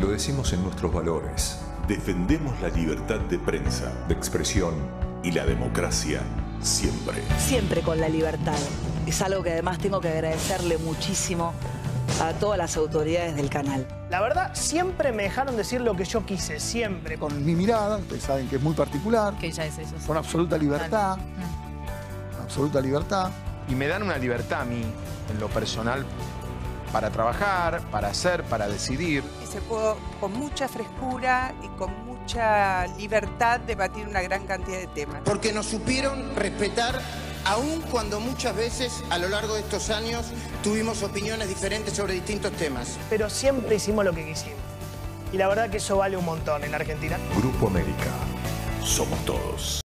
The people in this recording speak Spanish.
Lo decimos en nuestros valores. Defendemos la libertad de prensa de expresión y la democracia siempre. Siempre con la libertad. Es algo que además tengo que agradecerle muchísimo a todas las autoridades del canal. La verdad, siempre me dejaron decir lo que yo quise, siempre. Con mi mirada, ustedes saben que es muy particular. Que ya es eso. Con absoluta libertad. Absoluta libertad. Y me dan una libertad a mí, en lo personal, para trabajar, para hacer, para decidir. Y se pudo con mucha frescura y con mucha libertad debatir una gran cantidad de temas. Porque nos supieron respetar aun cuando muchas veces a lo largo de estos años tuvimos opiniones diferentes sobre distintos temas. Pero siempre hicimos lo que quisimos. Y la verdad que eso vale un montón en la Argentina. Grupo América. Somos todos.